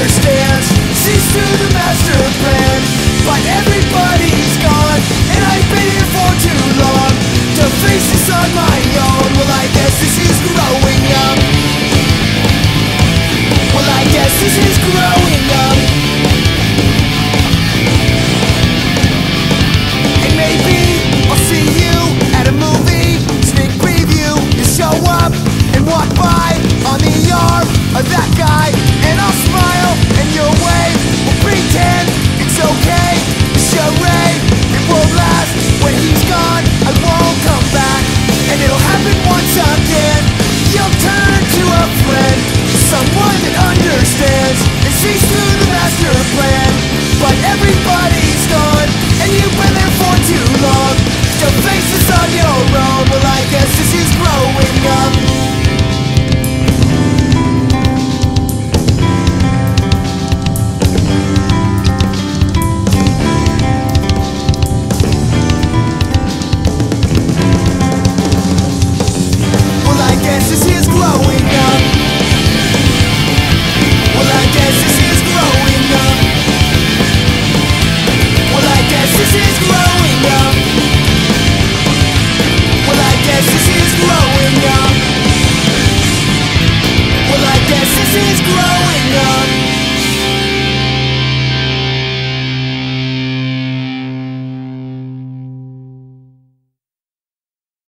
understands. Sees through the master plan. But everybody's gone. And I've been here for too long. To face this on my own. Well I guess this is growing up Well I guess this is growing up And maybe I'll see you at a movie. Sneak preview You show up and walk by On the arm of that guy. On your own Well I guess this is growing up